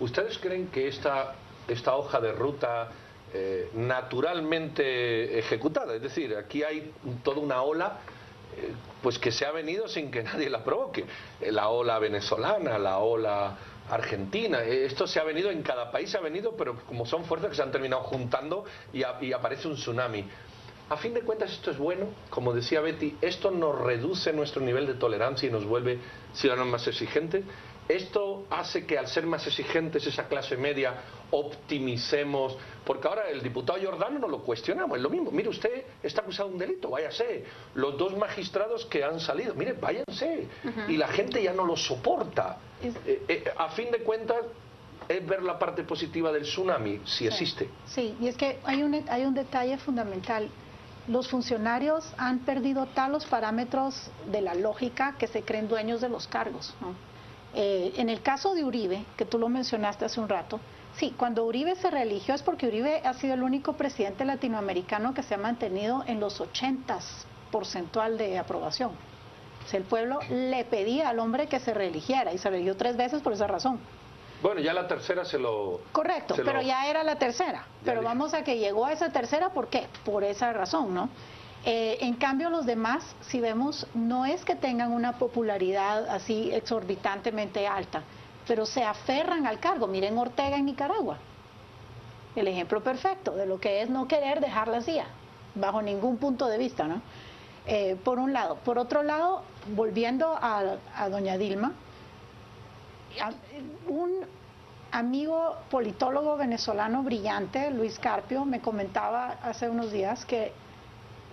¿Ustedes creen que esta, esta hoja de ruta eh, naturalmente ejecutada, es decir, aquí hay toda una ola eh, pues que se ha venido sin que nadie la provoque, la ola venezolana, la ola argentina, esto se ha venido en cada país, se ha venido, pero como son fuerzas que se han terminado juntando y aparece un tsunami. A fin de cuentas esto es bueno, como decía Betty, esto nos reduce nuestro nivel de tolerancia y nos vuelve ciudadanos más exigentes. Esto hace que al ser más exigentes esa clase media optimicemos, porque ahora el diputado Jordano no lo cuestionamos, es lo mismo. Mire, usted está acusado de un delito, váyase. Los dos magistrados que han salido, mire, váyanse. Y la gente ya no lo soporta. Eh, eh, a fin de cuentas, es ver la parte positiva del tsunami, si existe. Sí, y es que hay un, hay un detalle fundamental. Los funcionarios han perdido tal los parámetros de la lógica que se creen dueños de los cargos. Eh, en el caso de Uribe, que tú lo mencionaste hace un rato, sí, cuando Uribe se reeligió es porque Uribe ha sido el único presidente latinoamericano que se ha mantenido en los 80 porcentual de aprobación. O el pueblo le pedía al hombre que se reeligiera y se reeligió tres veces por esa razón. Bueno, ya la tercera se lo... Correcto, pero ya era la tercera. pero vamos a que llegó a esa tercera, ¿por qué? Por esa razón, ¿no? Eh, en cambio, los demás, si vemos, no es que tengan una popularidad así exorbitantemente alta, pero se aferran al cargo. Miren Ortega en Nicaragua, el ejemplo perfecto de lo que es no querer dejar la CIA, bajo ningún punto de vista, ¿no? Eh, por un lado. Por otro lado, volviendo a, a doña Dilma, un amigo politólogo venezolano brillante, Luis Carpio, me comentaba hace unos días que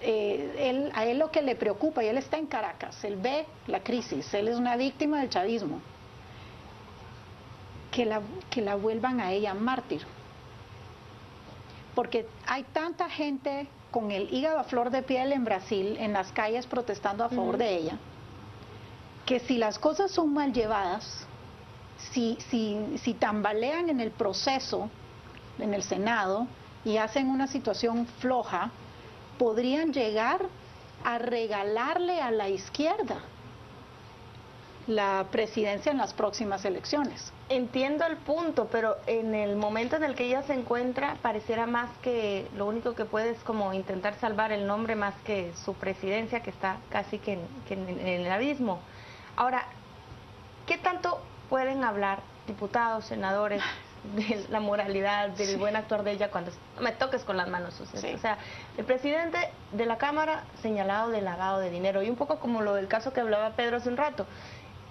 eh, él, a él lo que le preocupa, y él está en Caracas, él ve la crisis, él es una víctima del chavismo, que la, que la vuelvan a ella mártir. Porque hay tanta gente con el hígado a flor de piel en Brasil, en las calles protestando a favor de ella, que si las cosas son mal llevadas, si, si, si tambalean en el proceso, en el Senado, y hacen una situación floja, podrían llegar a regalarle a la izquierda la presidencia en las próximas elecciones. Entiendo el punto, pero en el momento en el que ella se encuentra, pareciera más que lo único que puede es como intentar salvar el nombre más que su presidencia, que está casi que en, en el abismo. Ahora, ¿qué tanto pueden hablar diputados, senadores, de la moralidad, del buen actuar de ella cuando me toques con las manos sucias. O sea, el presidente de la Cámara señalado de lavado de dinero y un poco como lo del caso que hablaba Pedro hace un rato.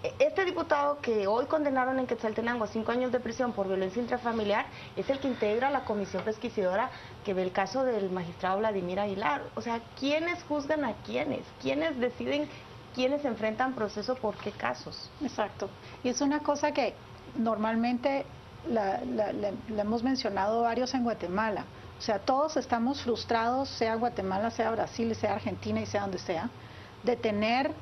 E, este diputado que hoy condenaron en Quetzaltenango a cinco años de prisión por violencia intrafamiliar es el que integra la comisión pesquisidora que ve el caso del magistrado Vladimir Aguilar. O sea, ¿quiénes juzgan a quiénes? ¿Quiénes deciden quiénes enfrentan proceso por qué casos? Exacto. Y es una cosa que normalmente la, hemos mencionado varios en Guatemala. O sea, todos estamos frustrados, sea Guatemala, sea Brasil, sea Argentina y sea donde sea, de tener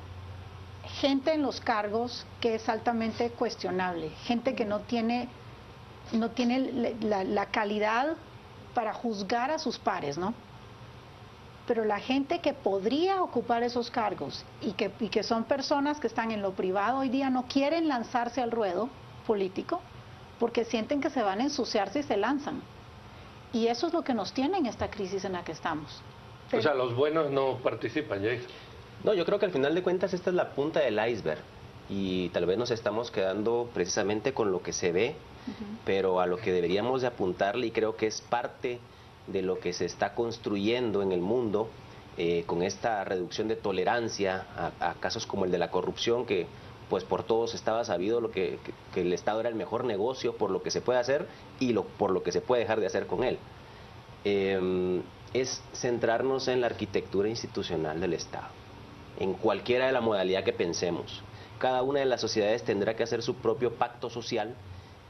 gente en los cargos que es altamente cuestionable, gente que no tiene, no tiene la, la calidad para juzgar a sus pares, ¿no? Pero la gente que podría ocupar esos cargos y que, y que son personas que están en lo privado hoy día no quieren lanzarse al ruedo político, porque sienten que se van a ensuciar si se lanzan. Y eso es lo que nos tiene en esta crisis en la que estamos. O sea, los buenos no participan, Jake. No, yo creo que al final de cuentas esta es la punta del iceberg y tal vez nos estamos quedando precisamente con lo que se ve, pero a lo que deberíamos de apuntarle y creo que es parte de lo que se está construyendo en el mundo eh, con esta reducción de tolerancia a, casos como el de la corrupción que pues por todos estaba sabido lo que, el Estado era el mejor negocio por lo que se puede hacer y lo, por lo que se puede dejar de hacer con él. Em, es centrarnos en la arquitectura institucional del Estado, en cualquiera de la modalidad que pensemos. Cada una de las sociedades tendrá que hacer su propio pacto social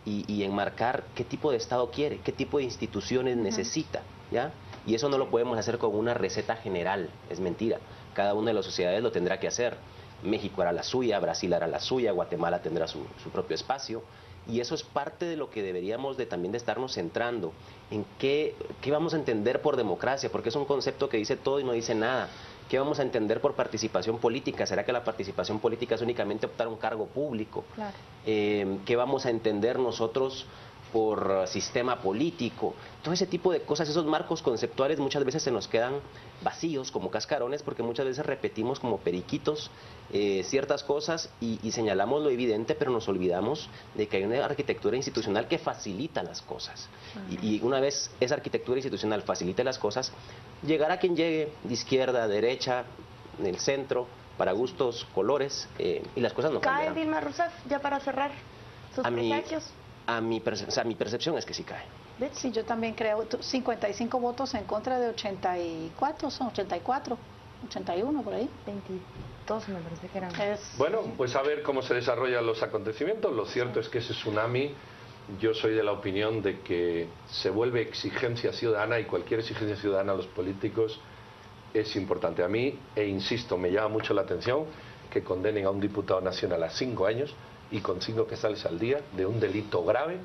y, enmarcar qué tipo de Estado quiere, qué tipo de instituciones necesita, ¿ya? Y eso no lo podemos hacer con una receta general, es mentira. Cada una de las sociedades lo tendrá que hacer. México hará la suya, Brasil hará la suya, Guatemala tendrá su, propio espacio. Y eso es parte de lo que deberíamos de también de estarnos centrando, en qué, qué vamos a entender por democracia, porque es un concepto que dice todo y no dice nada. ¿Qué vamos a entender por participación política? ¿Será que la participación política es únicamente optar un cargo público? Eh, ¿Qué vamos a entender nosotros por sistema político, todo ese tipo de cosas, esos marcos conceptuales muchas veces se nos quedan vacíos como cascarones porque muchas veces repetimos como periquitos eh, ciertas cosas y, señalamos lo evidente pero nos olvidamos de que hay una arquitectura institucional que facilita las cosas. Y, y, una vez esa arquitectura institucional facilite las cosas, llegará quien llegue de izquierda, derecha, en el centro, para gustos, colores eh, y las cosas no ¿Cae Dilma Rousseff ya para cerrar sus a a mi, mi percepción es que sí cae. Sí, yo también creo. 55 votos en contra de 84, son 84, 81 por ahí. 22 me parece que eran. Bueno, pues a ver cómo se desarrollan los acontecimientos. Lo cierto es que ese tsunami, yo soy de la opinión de que se vuelve exigencia ciudadana y cualquier exigencia ciudadana a los políticos es importante. A mí, e insisto, me llama mucho la atención que condenen a un diputado nacional a cinco años y con cinco que sales al día de un delito grave,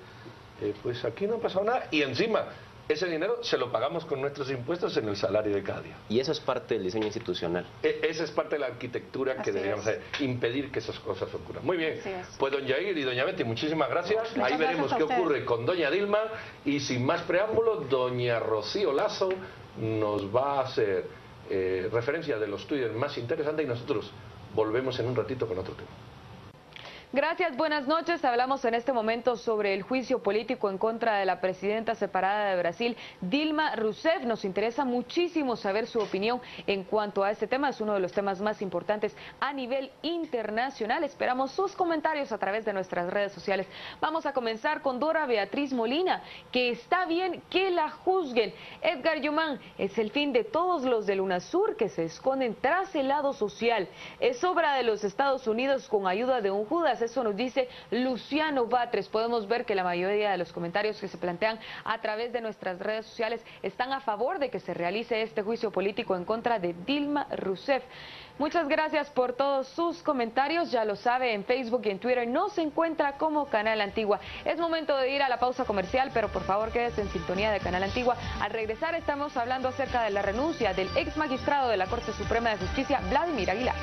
eh, pues aquí no ha pasado nada. Y encima, ese dinero se lo pagamos con nuestros impuestos en el salario de cada día. Y eso es parte del diseño institucional. E, esa es parte de la arquitectura que deberíamos hacer, impedir que esas cosas ocurran. Muy bien, pues don Jair y doña Betty, muchísimas gracias. Ahí veremos qué ocurre con doña Dilma y sin más preámbulos, doña Rocío Lazo nos va a hacer eh, referencia de los twitters más interesantes y nosotros volvemos en un ratito con otro tema. Gracias, buenas noches. Hablamos en este momento sobre el juicio político en contra de la presidenta separada de Brasil, Dilma Rousseff. Nos interesa muchísimo saber su opinión en cuanto a este tema. Es uno de los temas más importantes a nivel internacional. Esperamos sus comentarios a través de nuestras redes sociales. Vamos a comenzar con Dora Beatriz Molina, que está bien que la juzguen. Edgar Yumán, es el fin de todos los de UNASUR que se esconden tras el lado social. Es obra de los Estados Unidos con ayuda de un Judas eso nos dice Luciano Batres. Podemos ver que la mayoría de los comentarios que se plantean a través de nuestras redes sociales están a favor de que se realice este juicio político en contra de Dilma Rousseff. Muchas gracias por todos sus comentarios. Ya lo sabe, en Facebook y en Twitter no se encuentra como Canal Antigua. Es momento de ir a la pausa comercial, pero por favor quédese en sintonía de Canal Antigua. Al regresar estamos hablando acerca de la renuncia del ex magistrado de la Corte Suprema de Justicia, Vladimir Aguilar.